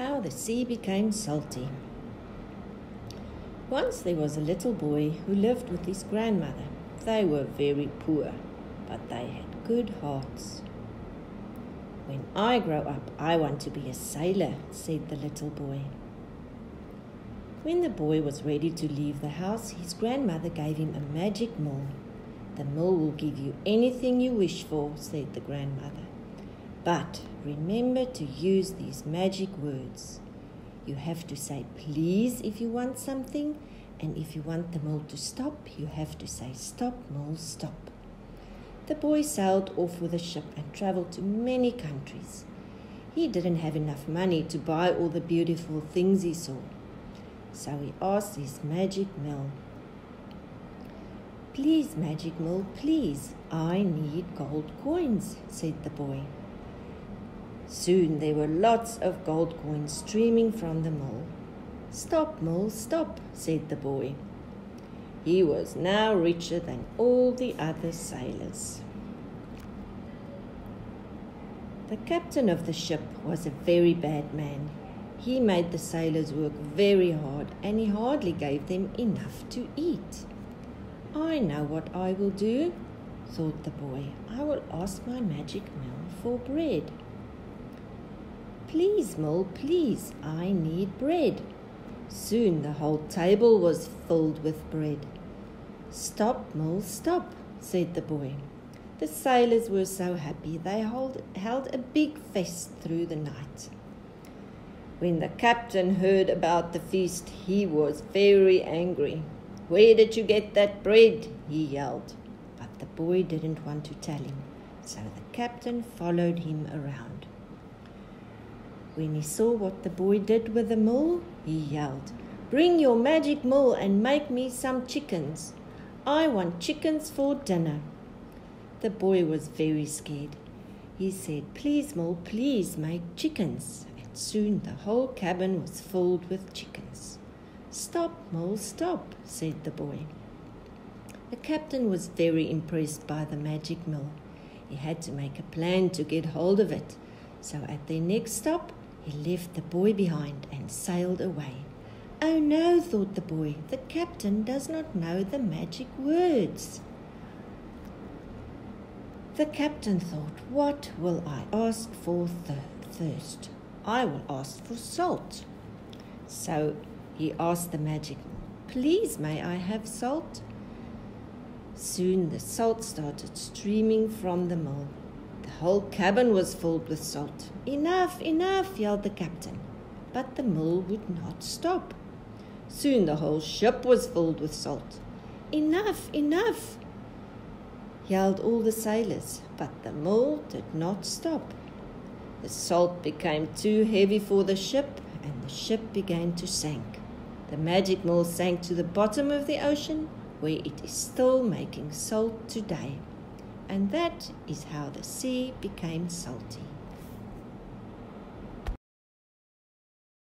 How the Sea Became Salty. Once there was a little boy who lived with his grandmother. They were very poor, but they had good hearts. When I grow up, I want to be a sailor, said the little boy. When the boy was ready to leave the house, his grandmother gave him a magic mill. The mill will give you anything you wish for, said the grandmother. But remember to use these magic words. You have to say please if you want something, and if you want the mill to stop, you have to say stop, mill, stop. The boy sailed off with a ship and traveled to many countries. He didn't have enough money to buy all the beautiful things he saw. So he asked his magic mill, Please, magic mill, please, I need gold coins, said the boy. Soon there were lots of gold coins streaming from the mill. Stop, mill, stop, said the boy. He was now richer than all the other sailors. The captain of the ship was a very bad man. He made the sailors work very hard and he hardly gave them enough to eat. I know what I will do, thought the boy. I will ask my magic mill for bread. Please, Mole, please, I need bread. Soon the whole table was filled with bread. Stop, Mole, stop, said the boy. The sailors were so happy they hold, held a big feast through the night. When the captain heard about the feast, he was very angry. Where did you get that bread? he yelled. But the boy didn't want to tell him, so the captain followed him around. When he saw what the boy did with the mill, he yelled, Bring your magic mill and make me some chickens. I want chickens for dinner. The boy was very scared. He said, Please, mill, please make chickens. And soon the whole cabin was filled with chickens. Stop, mill, stop, said the boy. The captain was very impressed by the magic mill. He had to make a plan to get hold of it. So at their next stop, he left the boy behind and sailed away. Oh no, thought the boy, the captain does not know the magic words. The captain thought, What will I ask for first? I will ask for salt. So he asked the magic, Please, may I have salt? Soon the salt started streaming from the mill whole cabin was filled with salt. Enough, enough, yelled the captain. But the mill would not stop. Soon the whole ship was filled with salt. Enough, enough, yelled all the sailors, but the mill did not stop. The salt became too heavy for the ship, and the ship began to sink. The magic mill sank to the bottom of the ocean, where it is still making salt today and that is how the sea became salty.